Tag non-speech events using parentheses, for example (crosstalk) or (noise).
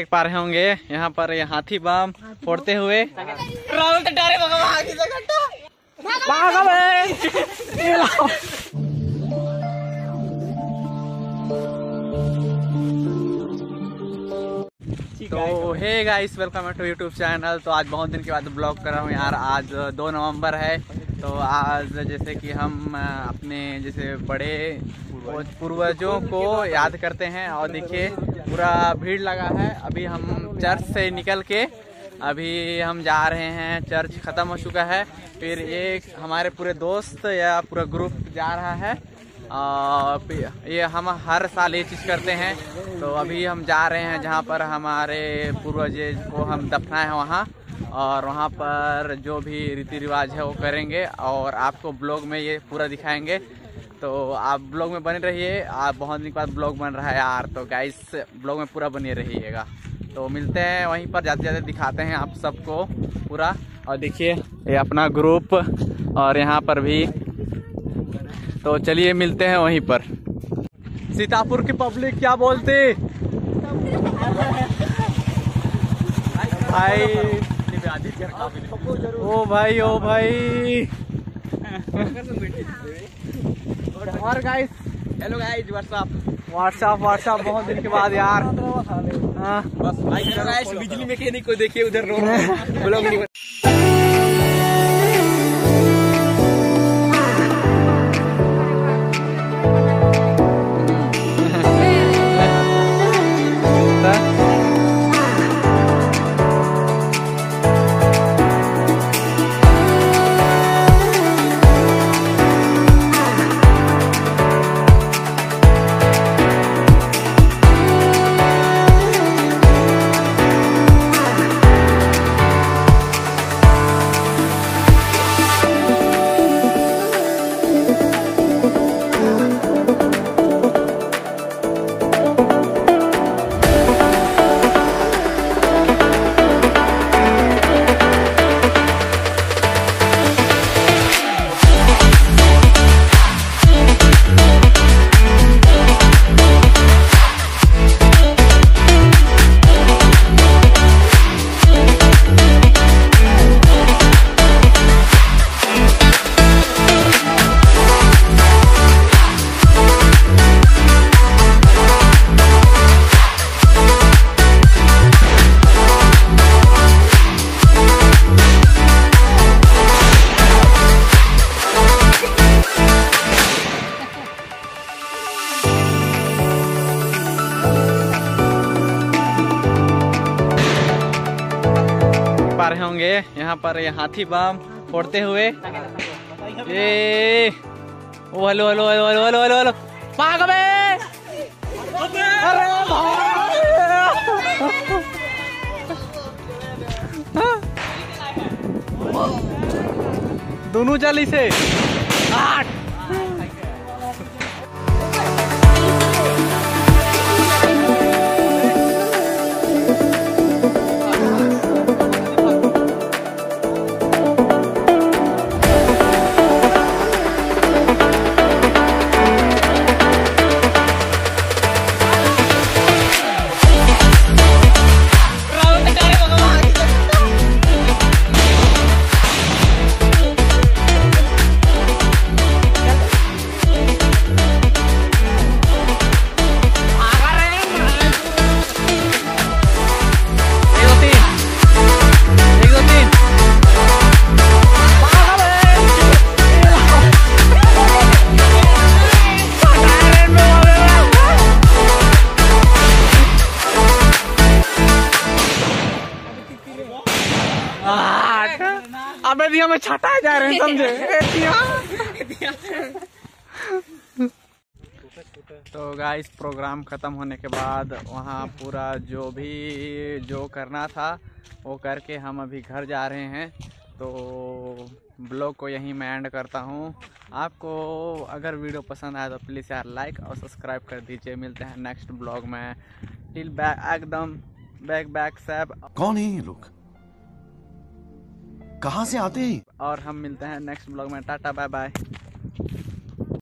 देख पा रहे होंगे यहाँ पर ये हाथी बम फोड़ते हुए। राहुल तो डरे जगह तो। Hey guys welcome to YouTube channel तो आज बहुत दिन के बाद ब्लॉग कर रहा हूँ यार आज दो नवंबर है। तो आज जैसे कि हम अपने जैसे बड़े पूर्वजों को याद करते हैं और देखिए पूरा भीड़ लगा है। अभी हम चर्च से निकल के अभी हम जा रहे हैं। चर्च ख़त्म हो चुका है। फिर एक हमारे पूरे दोस्त या पूरा ग्रुप जा रहा है। और ये हम हर साल ये चीज़ करते हैं। तो अभी हम जा रहे हैं जहाँ पर हमारे पूर्वज को हम दफनाए हैं वहाँ। और वहाँ पर जो भी रीति रिवाज है वो करेंगे और आपको ब्लॉग में ये पूरा दिखाएँगे। तो आप ब्लॉग में बने रहिए। आप बहुत दिन के बाद ब्लॉग बन रहा है यार। तो गाइस ब्लॉग में पूरा बने रहिएगा। तो मिलते हैं वहीं पर जाते जाते दिखाते हैं आप सबको पूरा। और देखिए ये अपना ग्रुप और यहाँ पर भी। तो चलिए मिलते हैं वहीं पर। सीतापुर की पब्लिक क्या बोलती? (laughs) भाई। ओ भाई ओ भाई। (laughs) और guys hello guys what's up what's up what's up बहुत दिन के बाद यार। (laughs) हाँ। बस बिजली मैकेनिक को देखिए उधर रो। (laughs) ब्लॉग रहे होंगे। यहाँ पर ये हाथी बाम फोड़ते हुए। ये hello hello hello hello hello hello hello. भाग अरे दोनों चाली से। आठ। अबे दिया में छटा जा रहे हैं समझे? (laughs) तो गाइस प्रोग्राम ख़त्म होने के बाद वहाँ पूरा जो भी जो करना था वो करके हम अभी घर जा रहे हैं। तो ब्लॉग को यहीं मैं एंड करता हूँ। आपको अगर वीडियो पसंद आया तो प्लीज़ यार लाइक और सब्सक्राइब कर दीजिए। मिलते हैं नेक्स्ट ब्लॉग में। टिल बैक एकदम बैक बैक सैब कौन है ये लोग? कहाँ से आते हैं? और हम मिलते हैं नेक्स्ट ब्लॉग में। Tata bye bye